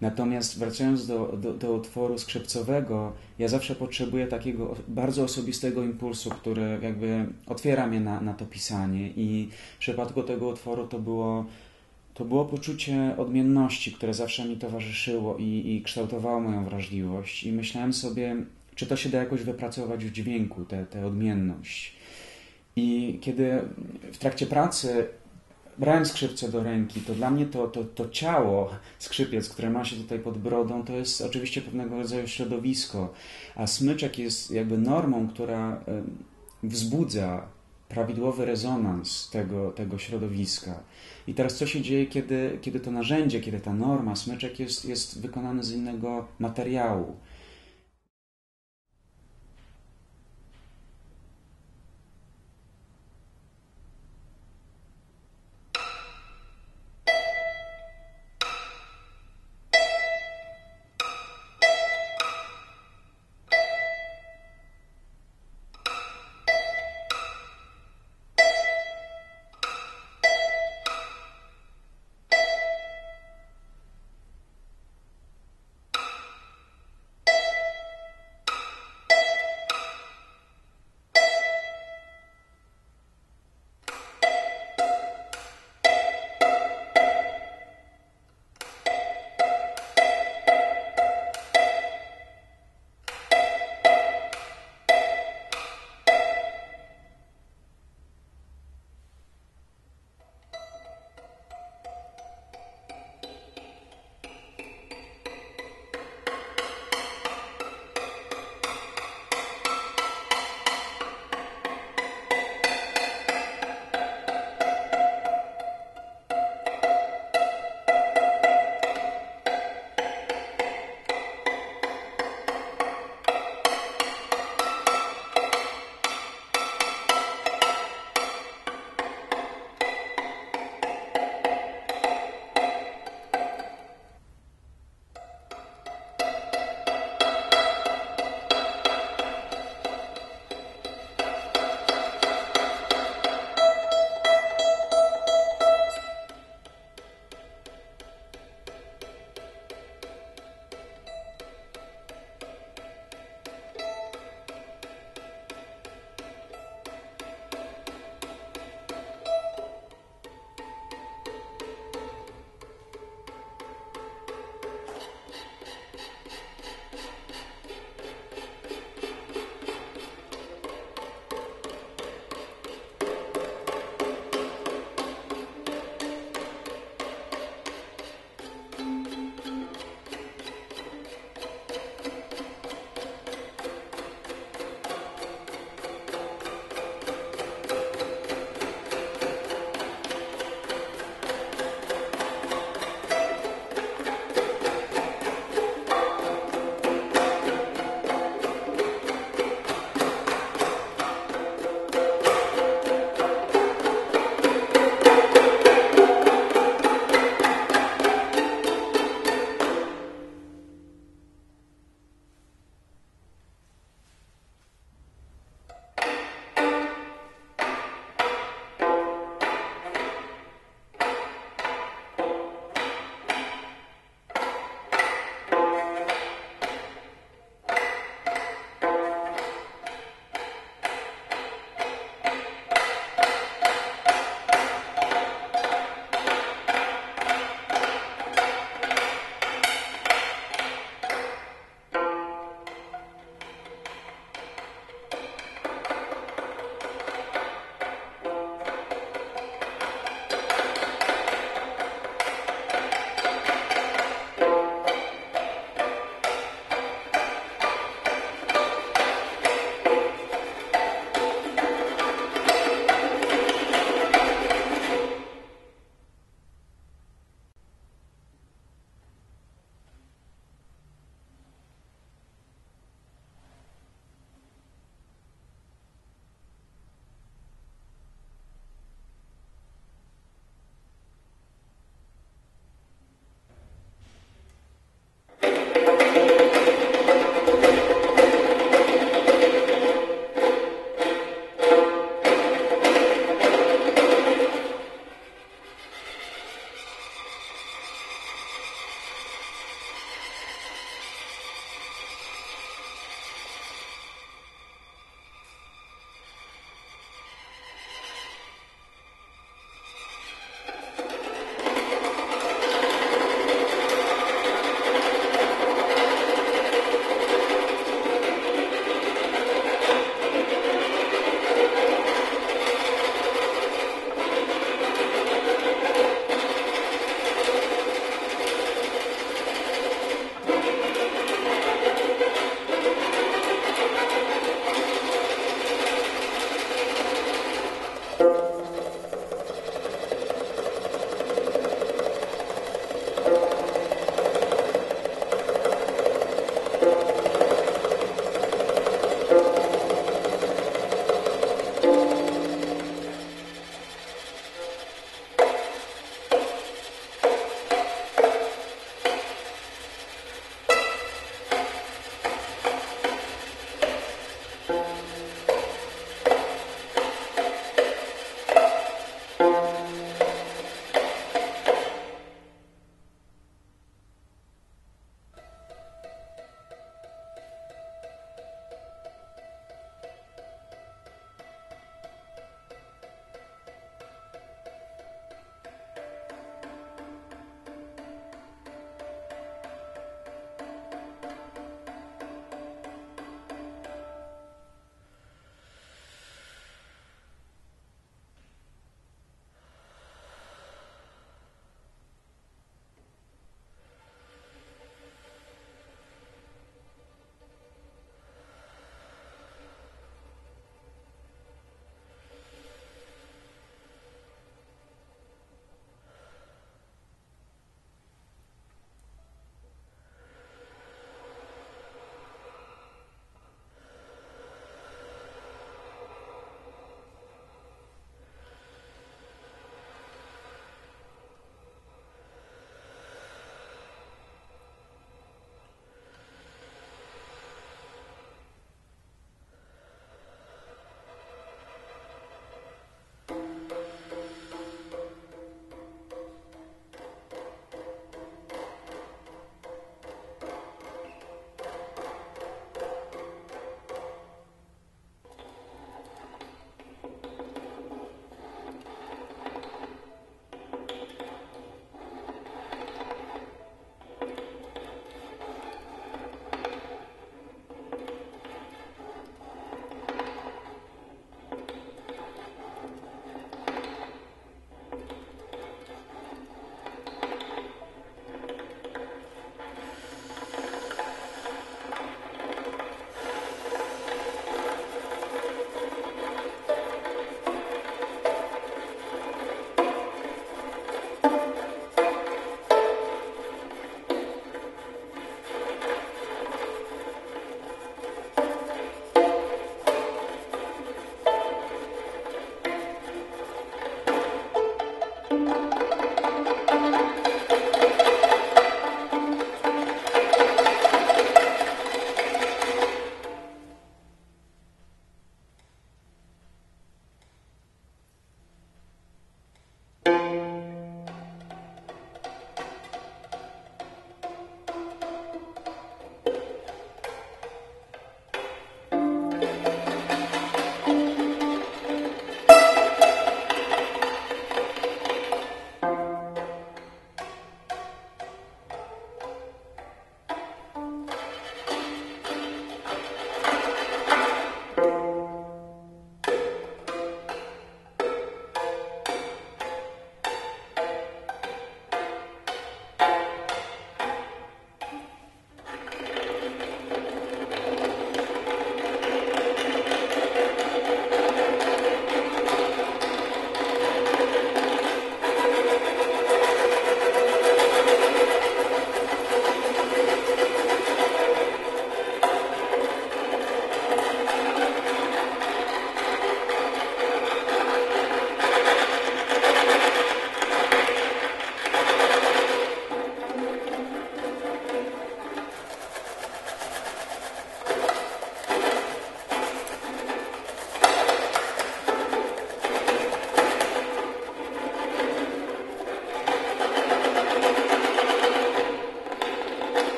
Natomiast wracając do, do, do utworu skrzypcowego, ja zawsze potrzebuję takiego bardzo osobistego impulsu, który jakby otwiera mnie na, na to pisanie. I w przypadku tego utworu to było, to było poczucie odmienności, które zawsze mi towarzyszyło i, i kształtowało moją wrażliwość. I myślałem sobie, czy to się da jakoś wypracować w dźwięku, tę odmienność. I kiedy w trakcie pracy brałem skrzypce do ręki, to dla mnie to, to, to ciało skrzypiec, które ma się tutaj pod brodą, to jest oczywiście pewnego rodzaju środowisko, a smyczek jest jakby normą, która wzbudza prawidłowy rezonans tego, tego środowiska. I teraz co się dzieje, kiedy, kiedy to narzędzie, kiedy ta norma, smyczek jest, jest wykonany z innego materiału?